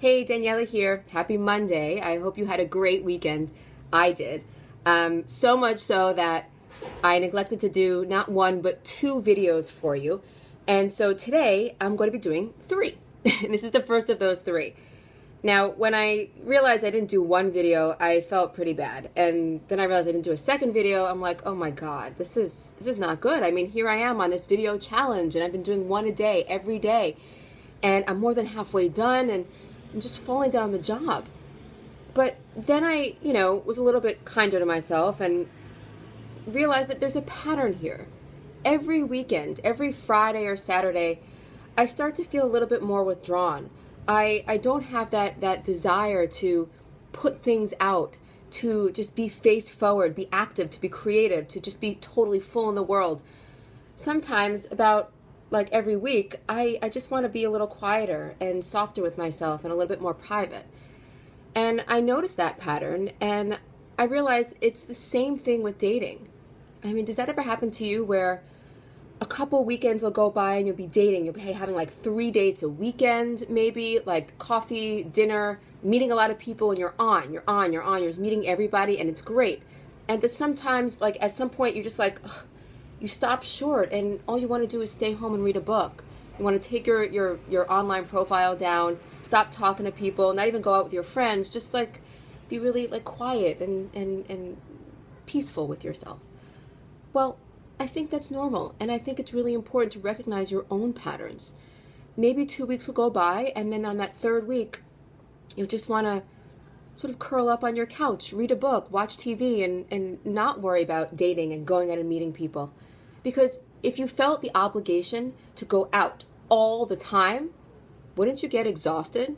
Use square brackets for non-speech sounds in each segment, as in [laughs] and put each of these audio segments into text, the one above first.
Hey, Daniella here. Happy Monday. I hope you had a great weekend. I did. Um, so much so that I neglected to do not one, but two videos for you. And so today I'm going to be doing three. and [laughs] this is the first of those three. Now, when I realized I didn't do one video, I felt pretty bad. And then I realized I didn't do a second video. I'm like, "Oh my god, this is this is not good." I mean, here I am on this video challenge and I've been doing one a day every day. And I'm more than halfway done and Just falling down on the job. But then I, you know, was a little bit kinder to myself and realized that there's a pattern here. Every weekend, every Friday or Saturday, I start to feel a little bit more withdrawn I, I don't have that, that desire to put things out, to just be face forward, be active, to be creative, to just be totally full in the world. Sometimes, about like every week, I, I just want to be a little quieter and softer with myself and a little bit more private. And I noticed that pattern and I realized it's the same thing with dating. I mean, does that ever happen to you where a couple weekends will go by and you'll be dating. You'll be having like three dates a weekend, maybe like coffee, dinner, meeting a lot of people, and you're on, you're on, you're on, you're just meeting everybody, and it's great. And then sometimes, like at some point, you're just like, ugh, you stop short, and all you want to do is stay home and read a book. You want to take your, your, your online profile down, stop talking to people, not even go out with your friends, just like be really like quiet and, and, and peaceful with yourself. Well, I think that's normal, and I think it's really important to recognize your own patterns. Maybe two weeks will go by, and then on that third week, you'll just want to sort of curl up on your couch, read a book, watch TV, and, and not worry about dating and going out and meeting people. Because if you felt the obligation to go out all the time, wouldn't you get exhausted?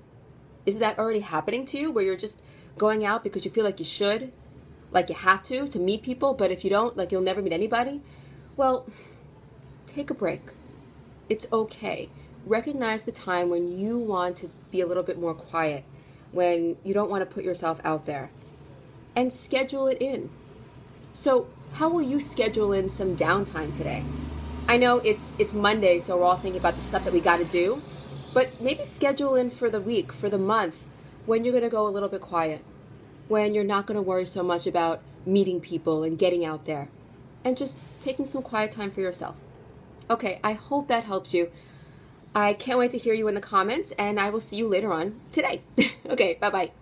Is that already happening to you where you're just going out because you feel like you should, like you have to, to meet people, but if you don't, like you'll never meet anybody? Well, take a break. It's okay. Recognize the time when you want to be a little bit more quiet, when you don't want to put yourself out there, and schedule it in. So, how will you schedule in some downtime today? I know it's it's Monday, so we're all thinking about the stuff that we got to do, but maybe schedule in for the week, for the month, when you're going to go a little bit quiet, when you're not going to worry so much about meeting people and getting out there and just taking some quiet time for yourself. Okay, I hope that helps you. I can't wait to hear you in the comments, and I will see you later on today. [laughs] okay, bye bye.